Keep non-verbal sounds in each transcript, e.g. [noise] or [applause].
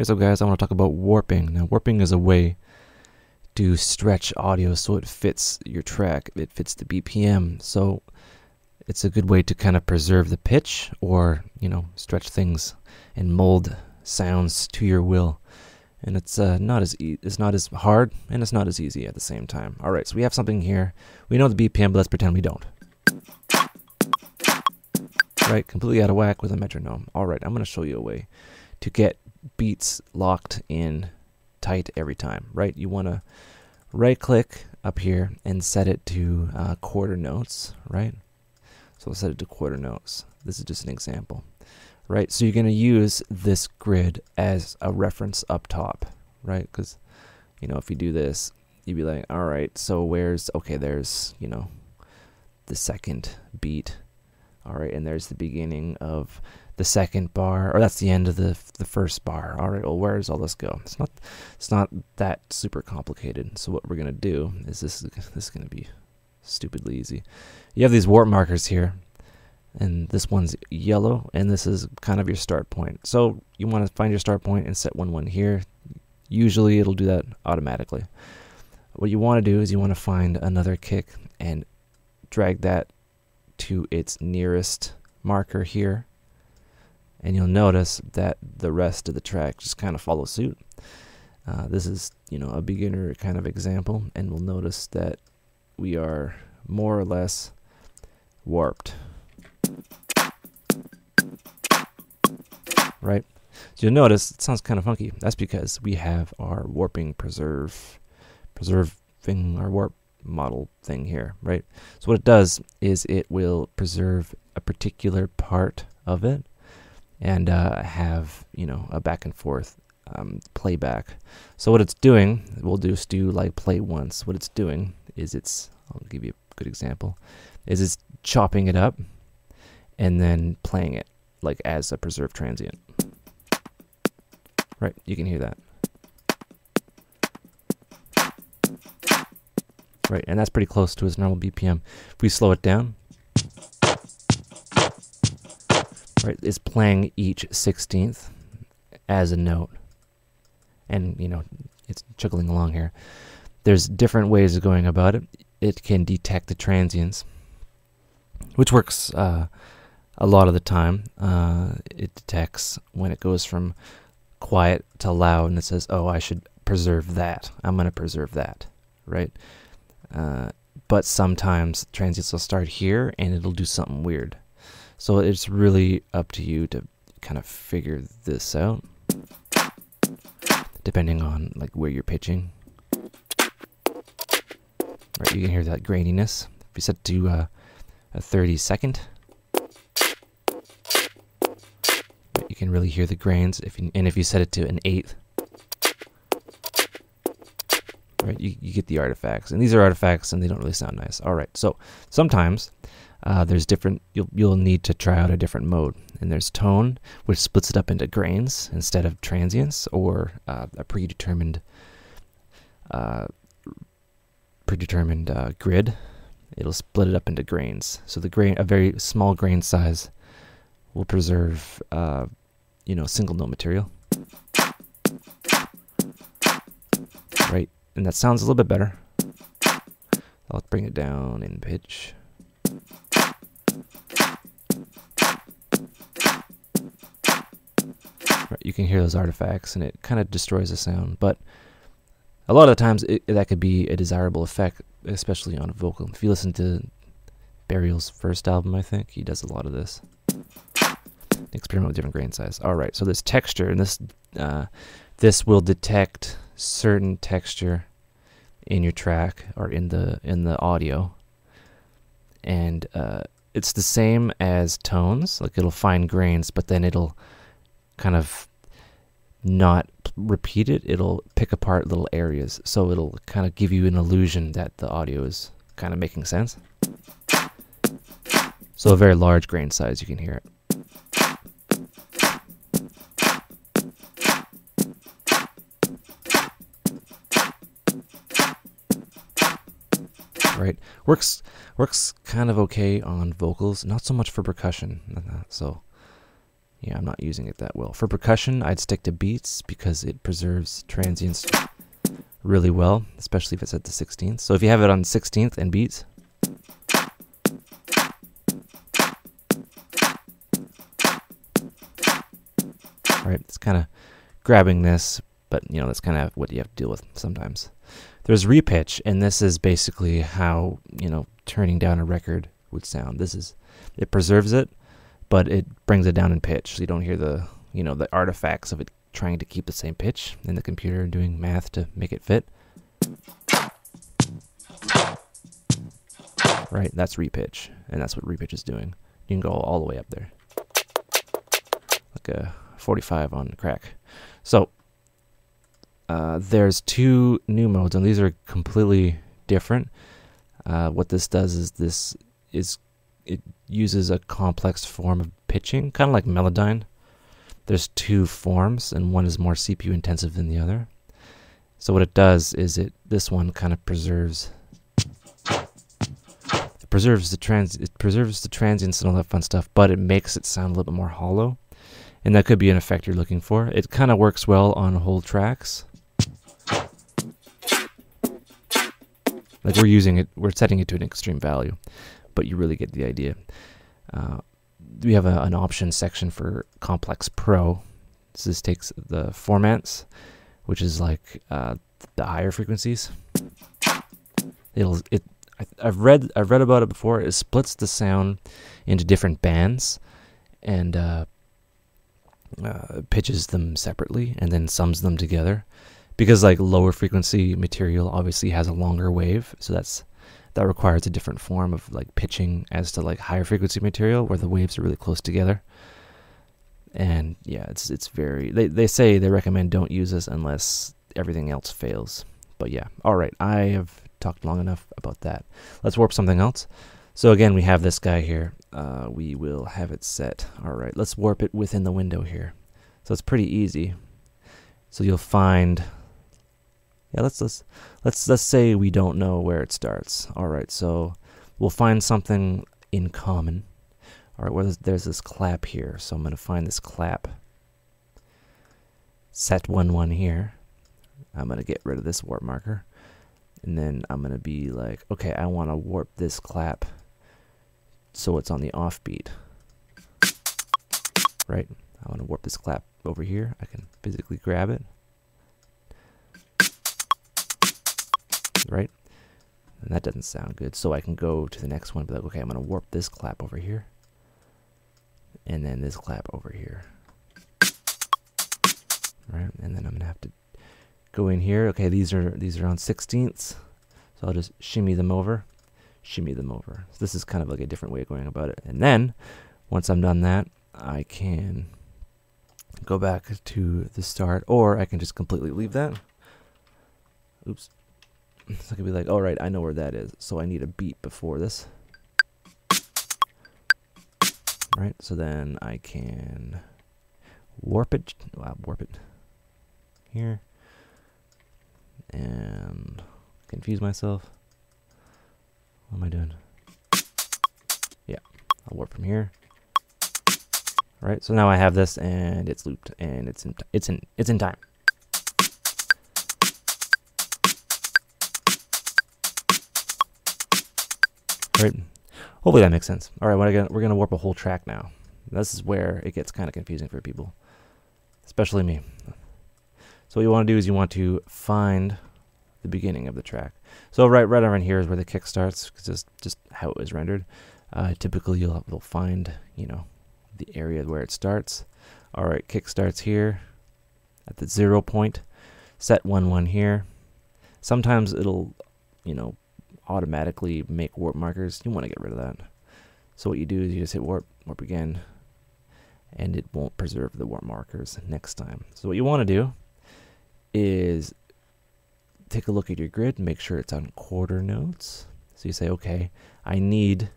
Hey, so guys, I want to talk about warping. Now, warping is a way to stretch audio so it fits your track, it fits the BPM. So it's a good way to kind of preserve the pitch or, you know, stretch things and mold sounds to your will. And it's uh, not as e- it's not as hard and it's not as easy at the same time. All right, so we have something here. We know the BPM, but let's pretend we don't. Right, completely out of whack with a metronome. All right, I'm going to show you a way to get beats locked in tight every time, right? You want to right click up here and set it to uh, quarter notes, right? So we'll set it to quarter notes. This is just an example, right? So you're going to use this grid as a reference up top, right? Because, you know, if you do this, you'd be like, all right, so where's, okay, there's, you know, the second beat. All right, and there's the beginning of the second bar, or that's the end of the the first bar. All right, well, where does all this go? It's not it's not that super complicated. So what we're gonna do is this is [laughs] this is gonna be stupidly easy. You have these warp markers here, and this one's yellow, and this is kind of your start point. So you want to find your start point and set one one here. Usually it'll do that automatically. What you want to do is you want to find another kick and drag that to its nearest marker here and you'll notice that the rest of the track just kind of follows suit. Uh, this is, you know, a beginner kind of example, and we'll notice that we are more or less warped. Right? So you'll notice it sounds kind of funky. That's because we have our warping preserve, preserving our warp model thing here, right? So what it does is it will preserve a particular part of it and uh, have you know a back and forth um, playback. So what it's doing, we'll just do like play once. What it's doing is it's I'll give you a good example, is it's chopping it up and then playing it like as a preserved transient. Right, you can hear that. Right, and that's pretty close to its normal BPM. If we slow it down, right, is playing each 16th as a note. And, you know, it's chugging along here. There's different ways of going about it. It can detect the transients, which works uh, a lot of the time. Uh, it detects when it goes from quiet to loud, and it says, oh, I should preserve that. I'm going to preserve that, right? Uh, but sometimes transients will start here and it'll do something weird. So it's really up to you to kind of figure this out, depending on like where you're pitching. Right, you can hear that graininess. If you set to uh, a 30 second, you can really hear the grains. If you, and if you set it to an eighth, right, you, you get the artifacts. And these are artifacts, and they don't really sound nice. All right, so sometimes uh, there's different you'll you'll need to try out a different mode and there's tone which splits it up into grains instead of transients or uh, a predetermined uh, predetermined uh, grid it'll split it up into grains so the grain a very small grain size will preserve uh, you know single note material and that sounds a little bit better I'll bring it down in pitch you can hear those artifacts and it kind of destroys the sound. But a lot of the times it, that could be a desirable effect, especially on a vocal. If you listen to Burial's first album, I think he does a lot of this. Experiment with different grain size. All right, so this texture and this uh, this will detect certain texture in your track or in the in the audio, and uh, it's the same as tones. Like it'll find grains, but then it'll kind of not repeat it, it'll pick apart little areas. So it'll kind of give you an illusion that the audio is kind of making sense. So a very large grain size, you can hear it. Works works kind of okay on vocals, not so much for percussion. Uh, so yeah, I'm not using it that well. For percussion, I'd stick to beats because it preserves transients really well, especially if it's at the 16th. So if you have it on 16th and beats, right, it's kind of grabbing this, but you know, that's kind of what you have to deal with sometimes. There's repitch, and this is basically how, you know, turning down a record would sound. This is, it preserves it, but it brings it down in pitch, so you don't hear the, you know, the artifacts of it trying to keep the same pitch in the computer doing math to make it fit. Right, that's repitch, and that's what repitch is doing. You can go all the way up there, like a 45 on crack. So uh, there's two new modes, and these are completely different. Uh, what this does is this is it uses a complex form of pitching, kind of like Melodyne. There's two forms, and one is more CPU intensive than the other. So what it does is it this one kind of preserves it preserves the trans it preserves the transients and all that fun stuff, but it makes it sound a little bit more hollow. And that could be an effect you're looking for. It kind of works well on whole tracks. Like we're using it, we're setting it to an extreme value, but you really get the idea. Uh, we have a, an option section for Complex Pro. So this takes the formants, which is like uh, the higher frequencies. It'll it. I, I've read I've read about it before. It splits the sound into different bands, and uh, uh, pitches them separately, and then sums them together. Because like lower frequency material obviously has a longer wave, so that's that requires a different form of like pitching as to like higher frequency material where the waves are really close together. And yeah, it's it's very they they say they recommend don't use this unless everything else fails. But yeah, all right, I have talked long enough about that. Let's warp something else. So again, we have this guy here. Uh, we will have it set. All right, let's warp it within the window here. So it's pretty easy. So you'll find yeah, let's let's let's let's say we don't know where it starts. All right, so we'll find something in common. All right, well, there's, this clap here, so I'm going to find this clap. Set one one here. I'm going to get rid of this warp marker, and then I'm going to be like, okay, I want to warp this clap so it's on the offbeat. Right? I want to warp this clap over here. I can physically grab it. Right? And that doesn't sound good. So I can go to the next one, be like, okay, I'm to warp this clap over here. And then this clap over here. Right? And then I'm to have to go in here. Okay, these are these are on 16ths. So I'll just shimmy them over. Shimmy them over. So this is kind of like a different way of going about it. And then, once I'm done that, I can go back to the start, or I can just completely leave that. Oops. [laughs] So I could be like, all right, I know where that is. So I need a beat before this. Right, so then I can warp it, well, warp it here, and confuse myself. What am I doing? Yeah, I'll warp from here. All right, so now I have this, and it's looped, and it's in, it's in, it's in time. Right. Hopefully that makes sense. All right, we're gonna we're gonna warp a whole track now. This is where it gets kind of confusing for people, especially me. So what you want to do is you want to find the beginning of the track. So right right around here is where the kick starts, cause just just how it was rendered. Uh, typically you'll you'll find you know the area where it starts. All right, kick starts here at the zero point. Set one one here. Sometimes it'll you know automatically make warp markers, you want to get rid of that. So what you do is you just hit warp, warp again, and it won't preserve the warp markers next time. So what you want to do is take a look at your grid, make sure it's on quarter notes. So you say, okay, I need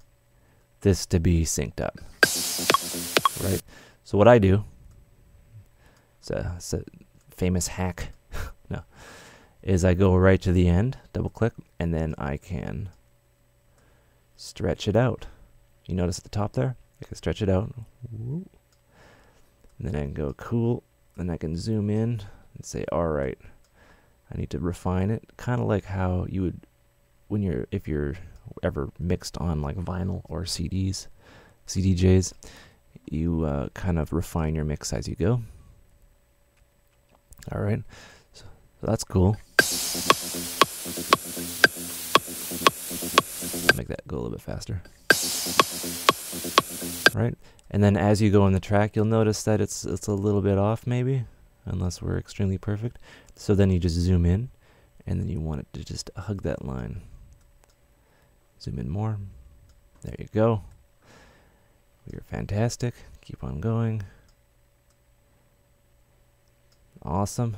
this to be synced up, right? So what I do, it's a, it's a famous hack, [laughs] no, is I go right to the end, double click, and then I can stretch it out. You notice at the top there? I can stretch it out. And then I can go cool, and I can zoom in and say, all right, I need to refine it, kind of like how you would when you're if you're ever mixed on like vinyl or CDs, CDJs, you uh, kind of refine your mix as you go. All right, that's cool. Make that go a little bit faster. Right, and then as you go on the track, you'll notice that it's it's a little bit off, maybe, unless we're extremely perfect. So then you just zoom in, and then you want it to just hug that line. Zoom in more. There you go. You're fantastic. Keep on going. Awesome.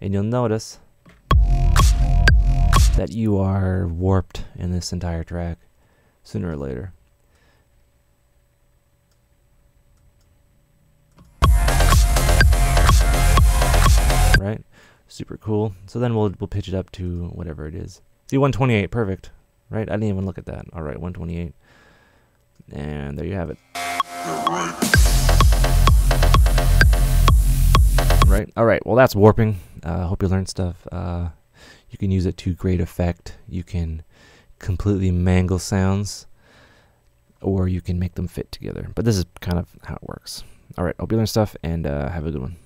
And you'll notice that you are warped in this entire track sooner or later. Right? Super cool. So then we'll we'll pitch it up to whatever it is. See 128, perfect right? I didn't even look at that. All right, 128. And there you have it. Right? All right, well, that's warping. I uh, hope you learned stuff. Uh, you can use it to great effect. You can completely mangle sounds, or you can make them fit together. But this is kind of how it works. All right, hope you learned stuff, and uh, have a good one.